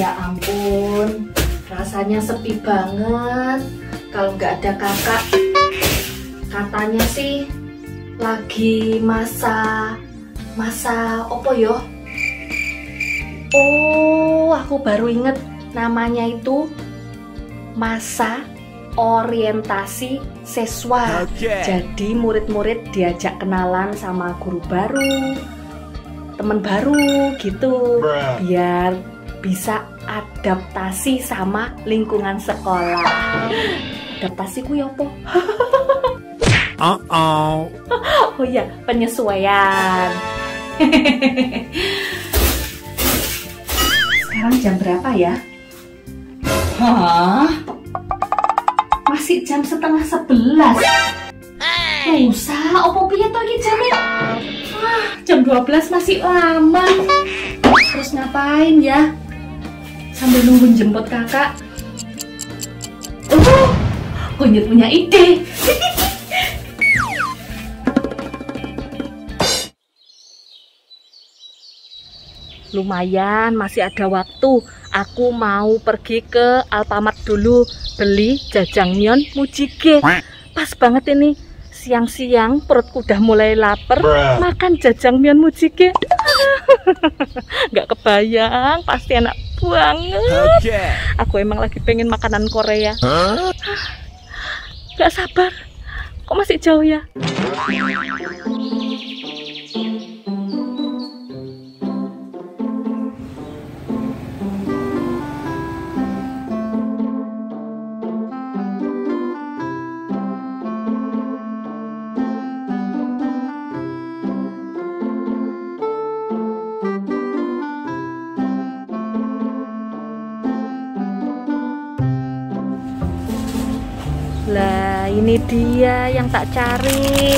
Ya ampun, rasanya sepi banget kalau nggak ada kakak. Katanya sih lagi masa masa opo yo? Oh, aku baru inget namanya itu masa orientasi siswa. Okay. Jadi murid-murid diajak kenalan sama guru baru, teman baru gitu, Bruh. biar bisa adaptasi sama lingkungan sekolah. Adaptasi ku ya apa? Uh-oh. Oh iya, penyesuaian. Sekarang jam berapa ya? Hah? Masih jam setengah sebelas. Musa, opo piye to iki jamnya? Wah, jam 12 masih lama. Terus ngapain ya? Sambil nunggu jemput kakak. Oh, kunyit punya ide. Lumayan, masih ada waktu. Aku mau pergi ke Alfamart dulu beli jajangmyeon Mujige. Pas banget ini. Siang-siang perutku udah mulai lapar. Bruh. Makan jajangmyeon Mujige. Nggak kebayang, pasti enak banget. Okay. Aku emang lagi pengen makanan Korea. Huh? Nggak sabar. Kok masih jauh ya? Ini dia yang tak cari.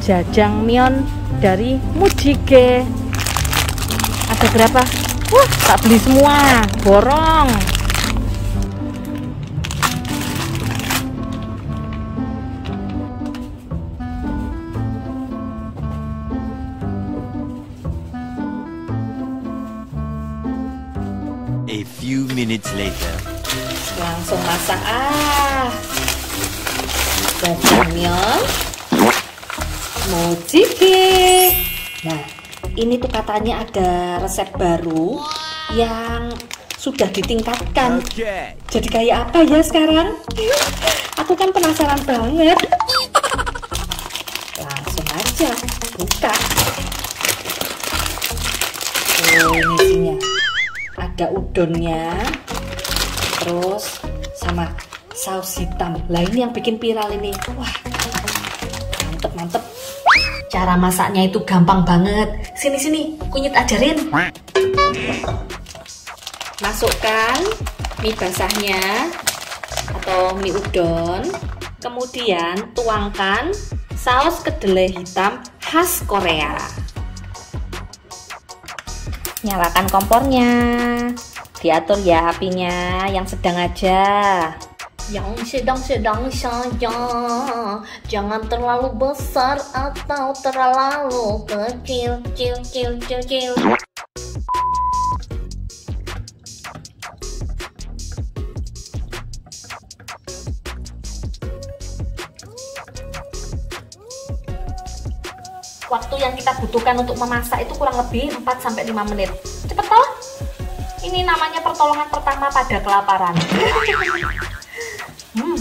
Jajangmyeon dari Mujige. Ada berapa? Wah, tak beli semua. Borong. A few minutes later. Langsung masak ah. Jajangmyeon. Mujige. Nah, ini tuh katanya ada resep baru yang sudah ditingkatkan. Okay. Jadi kayak apa ya sekarang? Aku kan penasaran banget. Langsung aja buka. Oh, ini isinya. Ada udonnya, terus sama saus hitam. Lah ini yang bikin viral ini. Wah, mantep mantep. Cara masaknya itu gampang banget. Sini sini, kunyit ajarin. Masukkan mie basahnya atau mie udon. Kemudian tuangkan saus kedelai hitam khas Korea. Nyalakan kompornya. Diatur ya apinya yang sedang aja. Yang sedang-sedang saja. Jangan terlalu besar atau terlalu kecil, kecil, kecil, kecil, waktu yang kita butuhkan untuk memasak itu kurang lebih 4 sampai 5 menit. Cepet toh? Ini namanya pertolongan pertama pada kelaparan. hmm,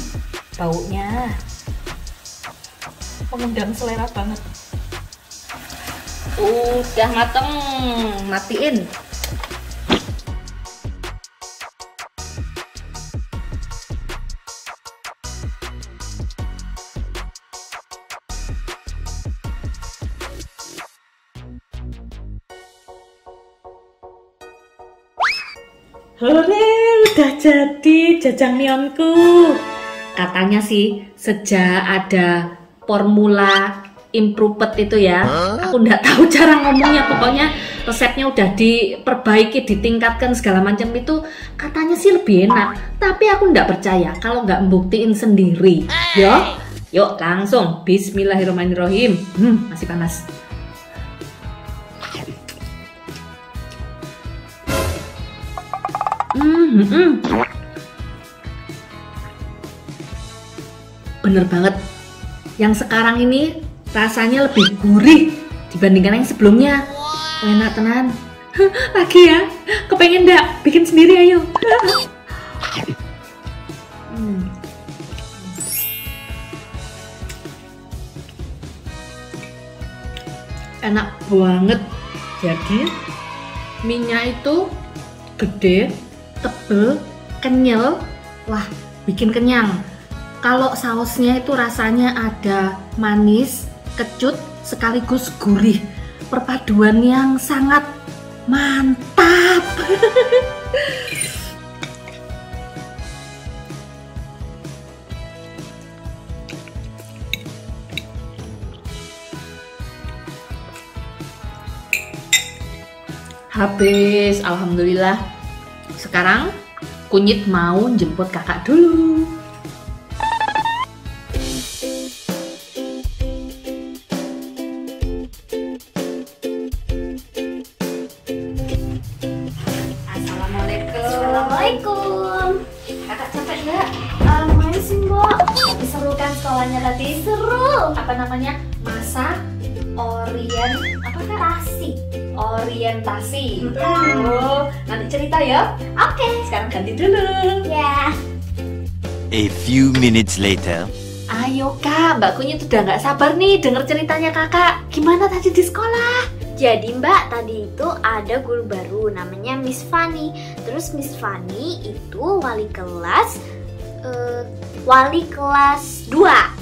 baunya mengundang selera banget. Udah mateng, matiin. Hore, udah jadi jajangmyeonku. Katanya sih sejak ada formula improved itu ya. Aku nggak tahu cara ngomongnya. Pokoknya resepnya udah diperbaiki, ditingkatkan segala macam itu katanya sih lebih enak. Tapi aku nggak percaya kalau nggak membuktiin sendiri. Yo, yuk langsung. Bismillahirrahmanirrahim. Hmm, masih panas. Hmm. Bener banget. Yang sekarang ini rasanya lebih gurih dibandingkan yang sebelumnya. Enak tenan. Lagi ya, kepengen ndak bikin sendiri ayo. Hmm. Enak banget. Jadi minyak itu gede, tebel, kenyal. Wah, bikin kenyang. Kalau sausnya itu rasanya ada manis, kecut, sekaligus gurih. Perpaduan yang sangat mantap. Habis, alhamdulillah. Sekarang kunyit mau jemput kakak dulu. Assalamualaikum. Assalamualaikum. Kakak capek nggak? Lumayan sih mbak. Tapi seru kan sekolahnya tadi seru. Apa namanya? Masa orient apa kak? Tasi. Orientasi. Mm-mm. Oh, nanti cerita ya. Oke. Sekarang ganti dulu. Ya. A few minutes later. Ayo kak, Mbak Kunyit udah nggak sabar nih denger ceritanya kakak. Gimana tadi di sekolah? Jadi mbak tadi itu ada guru baru namanya Miss Fanny. Terus Miss Fanny itu wali kelas eh, wali kelas 2.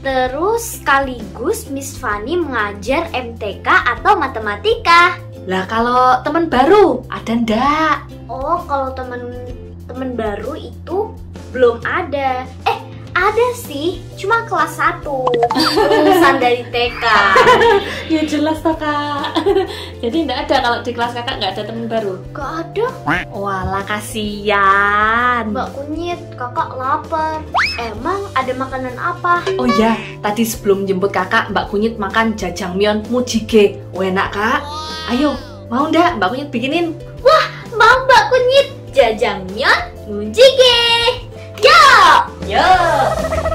Terus sekaligus Miss Fanny mengajar MTK atau matematika. Lah kalau teman baru ada ndak? Oh, kalau temen temen baru itu belum ada. Ada sih, cuma kelas 1 Lulusan dari TK. Ya jelas toh kak. Jadi ndak ada kalau di kelas kakak nggak ada teman baru. Gak ada. Walah kasihan. Mbak Kunyit, kakak lapar. Emang ada makanan apa? Oh ya, tadi sebelum jemput kakak, Mbak Kunyit makan jajangmyeon mujige. Oh, enak kak. Ayo, mau ndak Mbak Kunyit bikinin? Mau Mbak Kunyit, jajangmyeon mujige. Yo! Yeah.